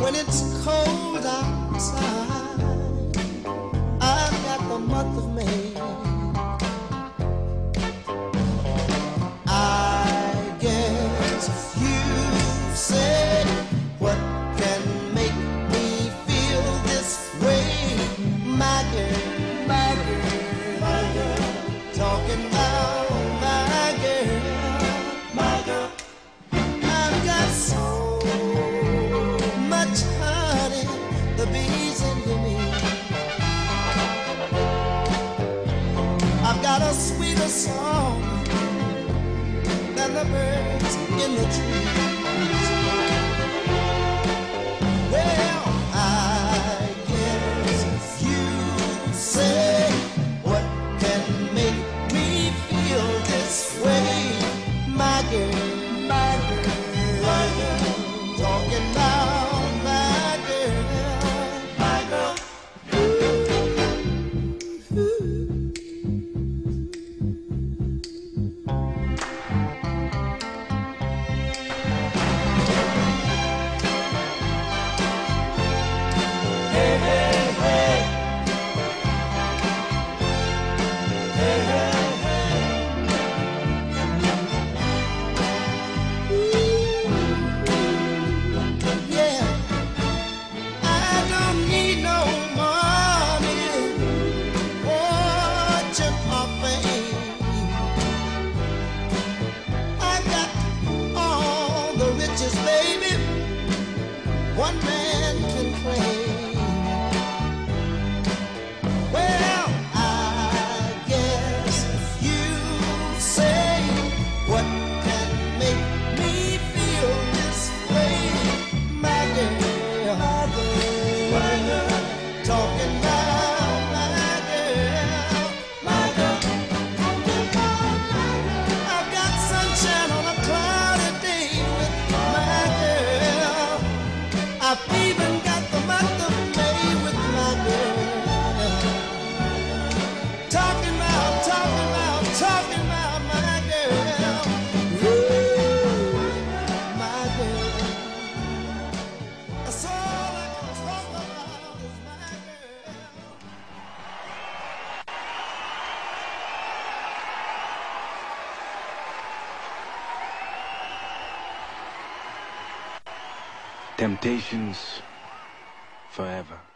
When it's cold outside, one man Temptations forever.